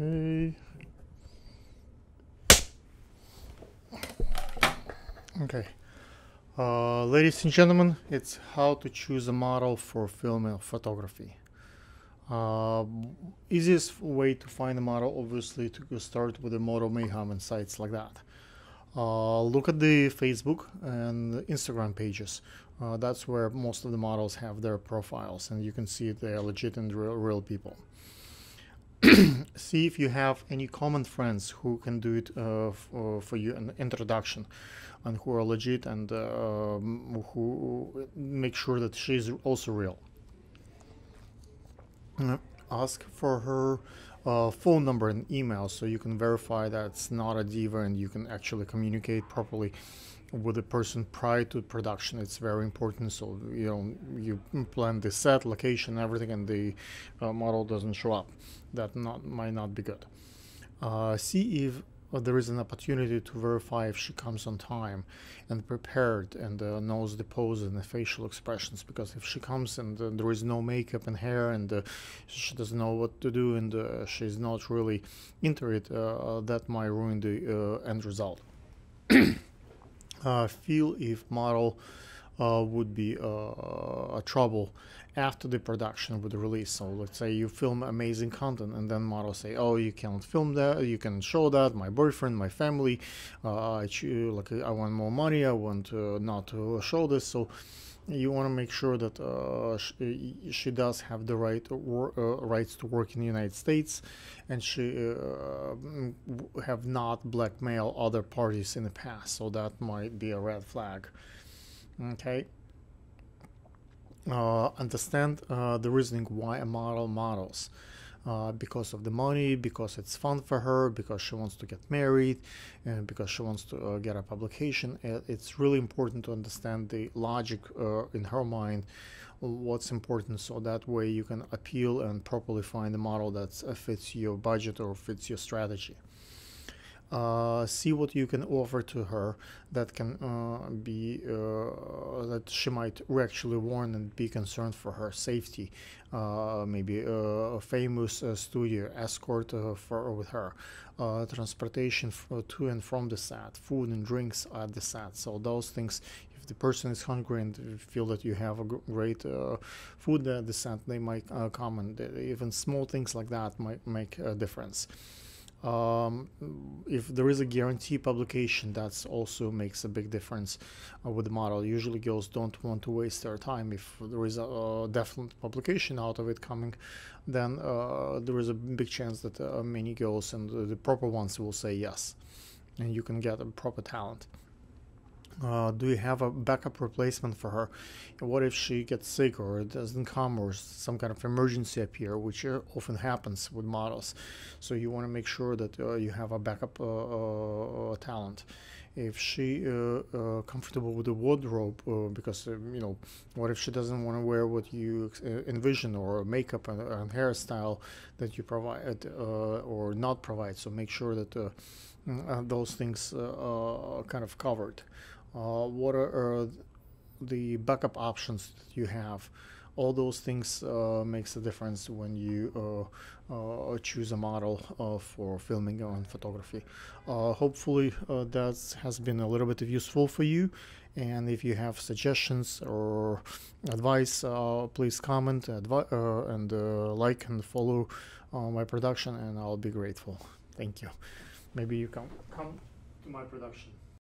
Okay. Okay. Uh, ladies and gentlemen, it's how to choose a model for film and photography. Uh, easiest way to find a model, obviously, to start with the Model Mayhem and sites like that. Uh, look at the Facebook and Instagram pages. Uh, that's where most of the models have their profiles, and you can see they're legit and real, real people. see if you have any common friends who can do it uh, for, for you an introduction and who are legit and uh, um, who make sure that she's also real. Uh, ask for her uh, phone number and email so you can verify that it's not a diva and you can actually communicate properly with the person prior to production. It's very important. So you know you plan the set, location, everything, and the uh, model doesn't show up. That not might not be good. Uh, see if uh, there is an opportunity to verify if she comes on time and prepared and uh, knows the pose and the facial expressions because if she comes and uh, there is no makeup and hair and uh, she doesn't know what to do and she's not really into it that might ruin the end result Uh, feel if model would be a trouble after the production the release. So let's say you film amazing content and then model say, oh, you can't film that, you can show that, my boyfriend, my family, uh, I like I want more money, I want uh, not to show this. So you want to make sure that uh, she, she, does have the right uh, rights to work in the United States, and she uh, have not blackmailed other parties in the past. So that might be a red flag. Okay uh, understand uh, the reasoning why a model models. Uh, because of the money, because it's fun for her, because she wants to get married, and because she wants to uh, get a publication. It's really important to understand the logic uh, in her mind, what's important, so that way you can appeal and properly find a model that uh, fits your budget or fits your strategy uh, see what you can offer to her that can uh, be uh, that she might actually warn and be concerned for her safety. Uh, maybe uh, a famous studio escort for with her, transportation to and from the set, food and drinks at the set. So those things. If the person is hungry and feel that you have a great food at the set, they might come and even small things like that might make a difference. Um, if there is a guarantee publication, that's also makes a big difference uh, with the model. Usually, girls don't want to waste their time. If there is a, a definite publication out of it coming, then uh, there is a big chance that uh, many girls and the proper ones will say yes, and you can get a proper talent. Uh, do you have a backup replacement for her? What if she gets sick or doesn't come or some kind of emergency appear, which uh, often happens with models. So you want to make sure that uh, you have a backup uh, uh, talent. If she uh, uh, comfortable with the wardrobe, uh, because uh, you know, what if she doesn't want to wear what you envision or makeup and, and hairstyle that you provide or not provide? So make sure that mm, those things are kind of covered. Uh, what are, are, the backup options that you have all those things uh, makes a difference when you uh, uh, choose a model uh, for filming and photography. Hopefully that has been a little bit useful for you and if you have suggestions or advice please comment advi and like and follow my production and I'll be grateful. Thank you. Maybe you can come to my production.